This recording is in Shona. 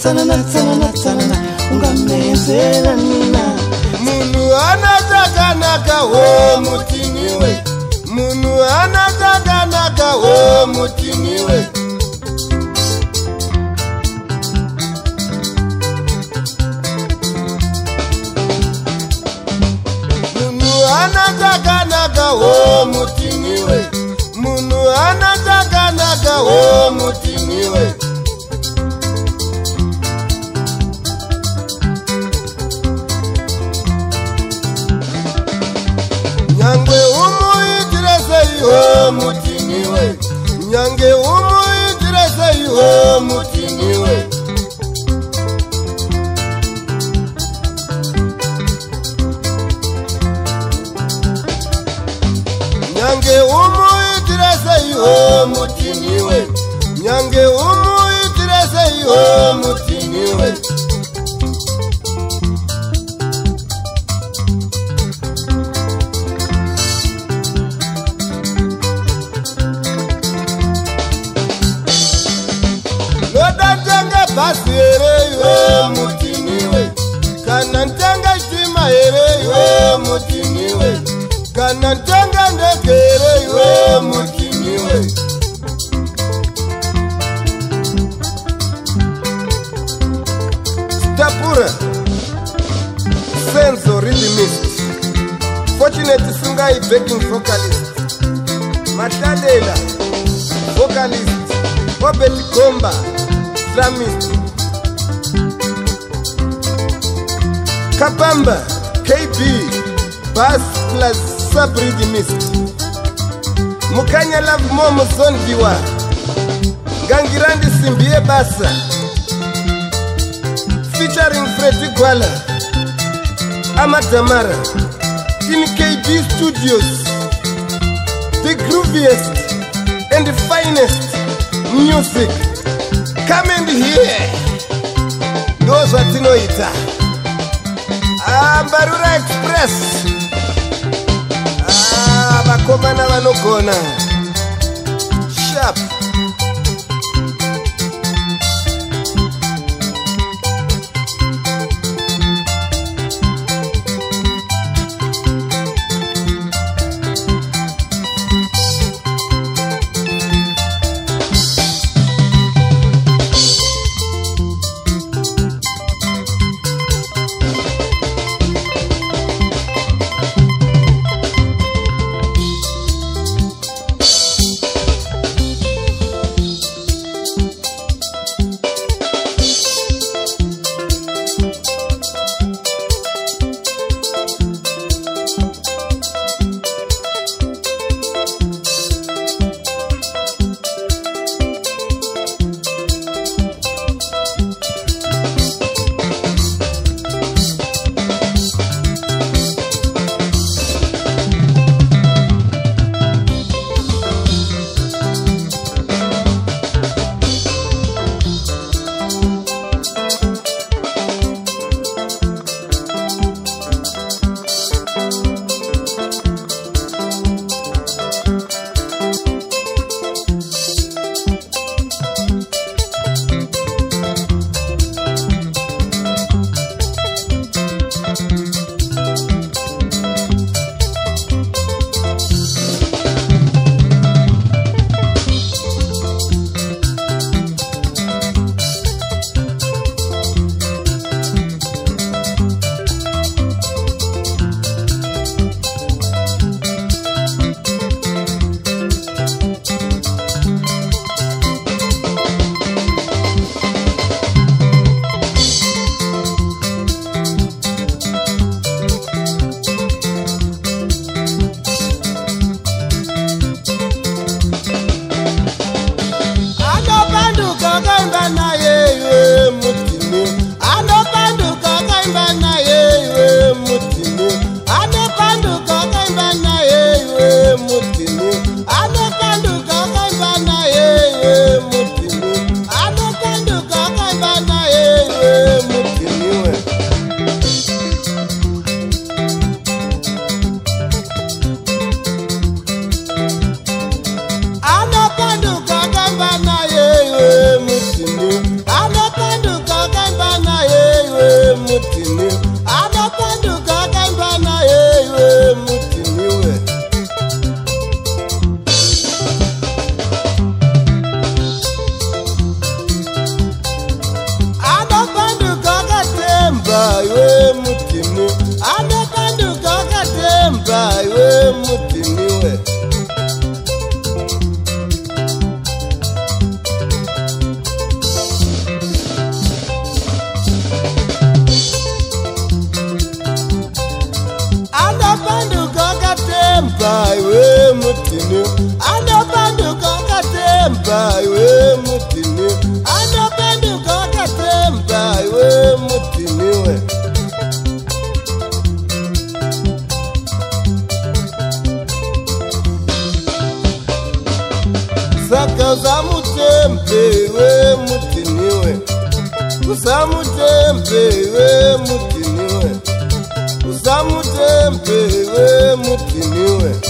tsanana tsanana tsanana ungamezela nina munhu anatakanaka we mutiniwe munhu anatakanaka we mutiniwe anatakanakawomutiniwe munhu anatakanakawomutiniwe mutiniwe nyange umuitira seiho mutiniwe nyange umuitira seiho mutiniwe nyange umuitira seiho mutiniwe mabhazi here mutiniwe kana ntanga shima here mutiniwe kana ntanga ndege here mutiniwe tapura senzo rhythmist fortunate sungai backing vocalist mahlalela vocalist robert gomba Islamist Kabamba KB Bus Plus Sub Mist Mukanya Love Momo Zondiwa Gangirandi Simbie Basa Featuring Freddy Gwala Amadamara In KB Studios The grooviest and the finest music come and here ndozvatinoita ambarura express ah, vakomana vanogona shapu uzamutembewe mutimiwe uzamutembewe mutimiwe uza